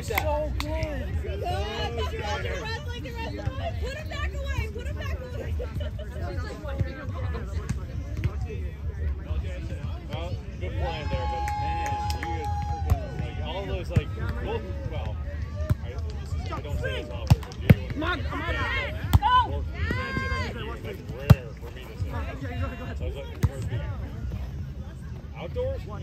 like that. so good. Good. That's right. You're like the rest of us. Put him back away. Put him back away. well, good plan there, but man, you guys, like, all those, like, both, well, I, I don't say this often. Come on, come on. Outdoors? One,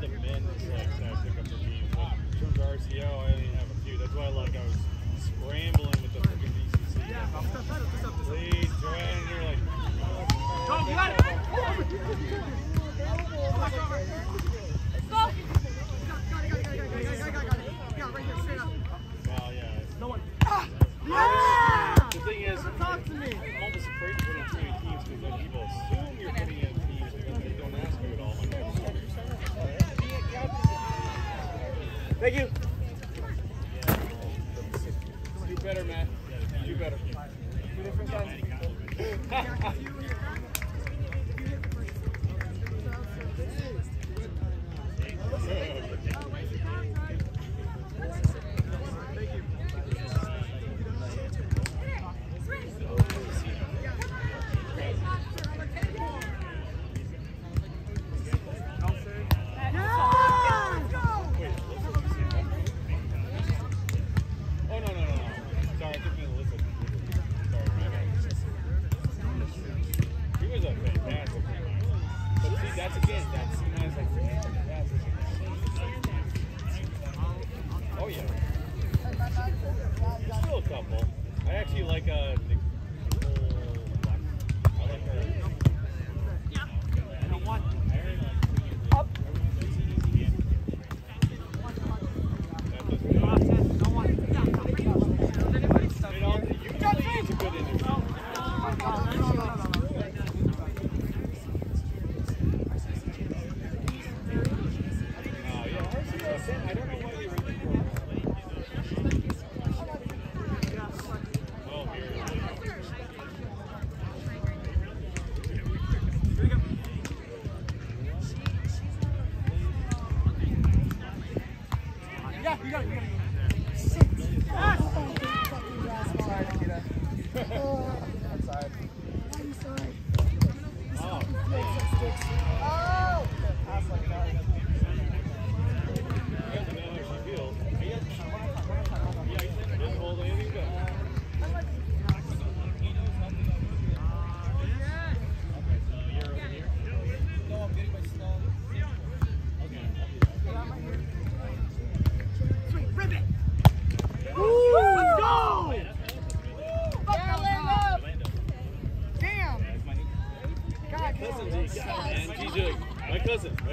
the men like kind of pick up the team. But in RCO, I only have a few. That's why like I was scrambling with the freaking DCC. Yeah, Please, Joanne, you're like. Oh, you got it. 谢谢。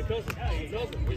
Cousin, my cousin, my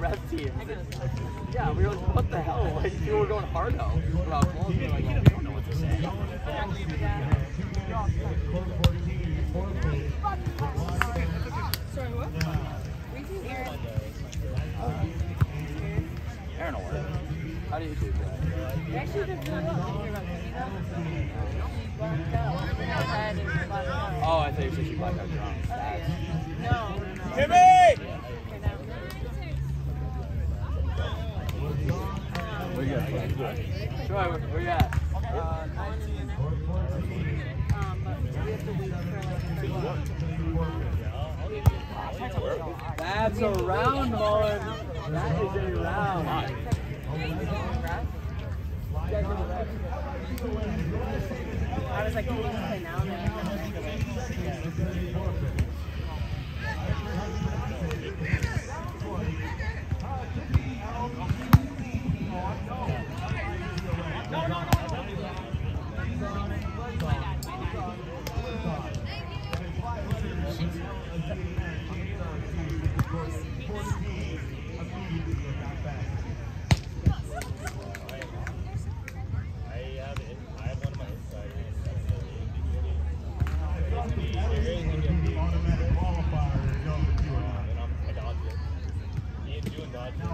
There's no teams. Yeah, we were like, what the hell? Like, people were going hard though. About balls, we were like, well, we don't know what to say. Sorry, what? We do here. Aaron will work. How do you do that? Actually did really well. Did you hear about Nikita? She blacked out. Her head and blacked out. Oh, I thought you said she blacked out drunk. Oh, yeah. No, no, no. Timmy! Okay, now. You? Sure, where, you at? That's a round, Mullen. That is a round. I was like, play now? And then I have it. I have one of my insiders. And I'm, I dodged it. Ian doing dodge it. Yeah,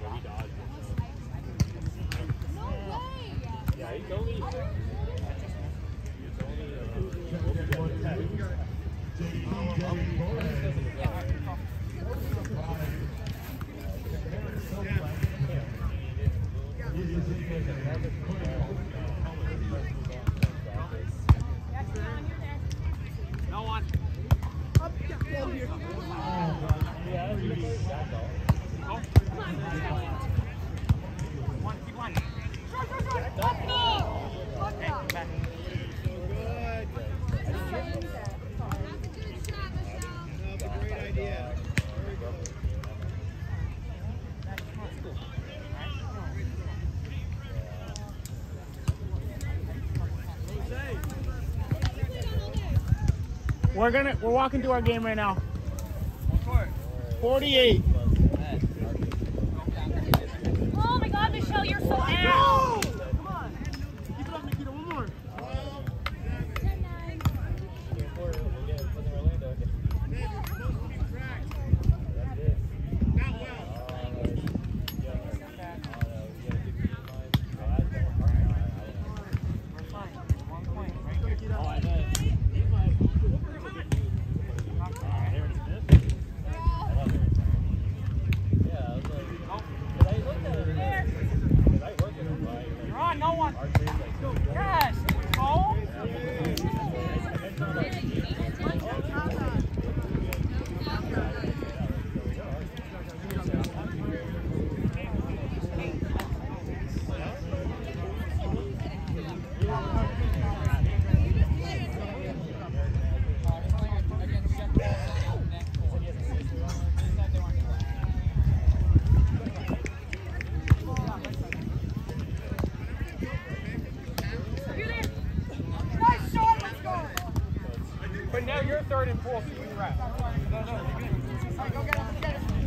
but we dodged it. so. Yeah, he told me. He told me. uh, No one. Up, yeah, go here. Yeah, that's pretty good. That's all. Go. One, keep one. Hey, back. We're gonna we're walking through our game right now. 48. Oh my god, Michelle, you're so ass. But now you're third in pool, so you wrap. No, no, you're good. All right, go get him, get him.